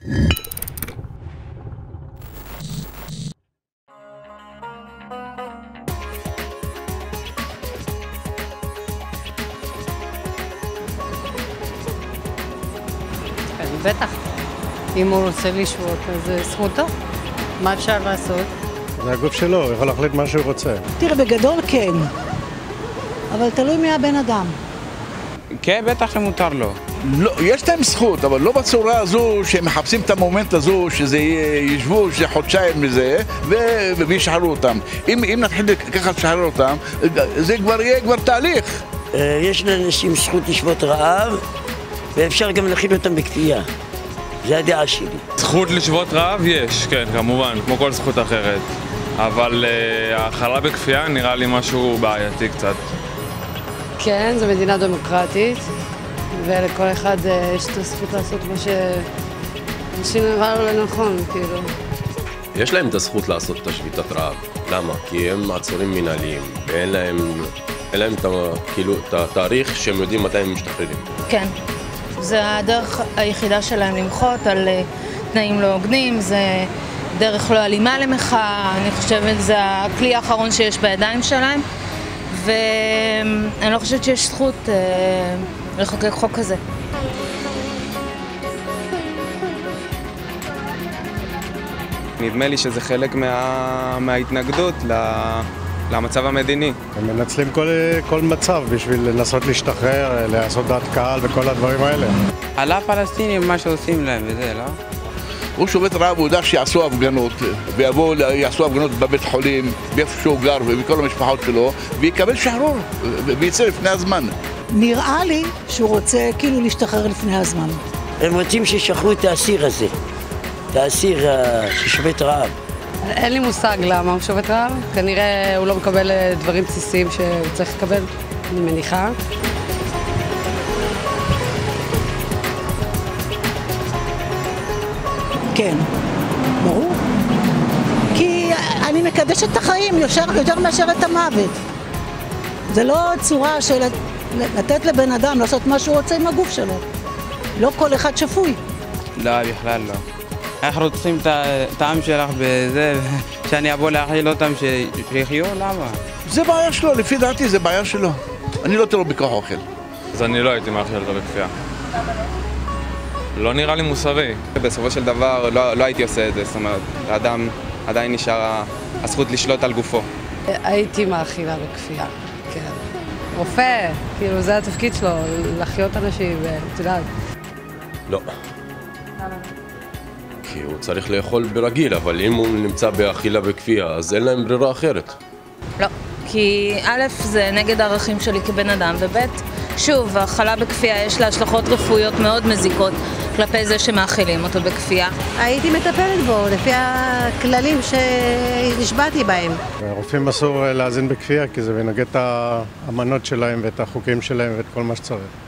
כן, בטח. אם הוא רוצה לשבות, אז זה זכותו. מה אפשר לעשות? זה הגוף שלו, הוא יכול להחליט מה שהוא רוצה. תראה, בגדול כן, אבל תלוי מי הבן אדם. כן, בטח שמותר לו. לא, יש להם זכות, אבל לא בצורה הזו שהם מחפשים את המומנט הזו, שזה יהיה- ישבו שזה חודשיים מזה, ו- וישחררו אותם. אם, אם נתחיל ככה לשחרר אותם, זה כבר יהיה כבר תהליך. אה, יש לאנשים זכות לשבות רעב, ואפשר גם להכיל אותם בכפייה. זה הדעה שלי. זכות לשבות רעב יש, כן, כמובן, כמו כל זכות אחרת. אבל אה, האכלה בכפייה נראה לי משהו בעייתי קצת. כן, זו מדינה דמוקרטית, ולכל אחד אה, יש את הזכות לעשות מה ש... מה שנראה לו לנכון, כאילו. יש להם את הזכות לעשות את השביתת רעב. למה? כי הם עצורים מנהליים, ואין להם, אין להם את, ה- כאילו, את התאריך שהם יודעים מתי הם משתחררים. כן. זה הדרך היחידה שלהם למחות על אה, תנאים לא הוגנים, זה דרך לא אלימה למחאה, אני חושבת שזה הכלי האחרון שיש בידיים שלהם, ואני לא חושבת שיש זכות אה, לחוקק חוק כזה. נדמה לי שזה חלק מה... מההתנגדות ל... למצב המדיני. הם מנצלים כל, כל מצב בשביל לנסות להשתחרר, לעשות דעת קהל וכל הדברים האלה. על הפלסטינים מה שעושים להם וזה, לא? הוא שובת רעב, הוא יודע שיעשו הפגנות, ויבואו, ל- יעשו הפגנות בבית חולים, באיפה שהוא גר ובכל המשפחות שלו, ויקבל שחרור, ויצא לפני הזמן. נראה לי שהוא רוצה כאילו להשתחרר לפני הזמן. הם רוצים שישחררו את האסיר הזה, את האסיר אה, ששובת רעב. אין לי מושג למה הוא שובת רעב. כנראה הוא לא מקבל אה, דברים בסיסיים שהוא צריך לקבל, אני מניחה. כן, ברור. כי אני מקדשת את החיים יותר, יותר מאשר את המוות. זה לא צורה של לתת לבן אדם לעשות מה שהוא רוצה עם הגוף שלו. לא כל אחד שפוי. לא, בכלל לא. איך רוצים את העם שלך בזה, שאני אבוא להאכיל אותם שיחיו? למה? זה בעיה שלו, לפי דעתי זה בעיה שלו. אני לא אתן לו בכוח אוכל. אז אני לא הייתי מאכיל אותו בכפייה. לא נראה לי מוסרי. בסופו של דבר לא, לא הייתי עושה את זה, זאת אומרת, לאדם עדיין נשארה הזכות לשלוט על גופו. הייתי מאכילה בכפייה, כן. רופא, כאילו זה התפקיד שלו, להחיות אנשים, ואת יודעת. לא. כי הוא צריך לאכול ברגיל, אבל אם הוא נמצא באכילה בכפייה, אז אין להם ברירה אחרת. לא. כי א', זה נגד הערכים שלי כבן אדם, וב', שוב, האכלה בכפייה יש לה השלכות רפואיות מאוד מזיקות כלפי זה שמאכילים אותו בכפייה. הייתי מטפלת בו לפי הכללים שנשבעתי בהם. רופאים אסור להאזין בכפייה כי זה מנגד את האמנות שלהם ואת החוקים שלהם ואת כל מה שצריך.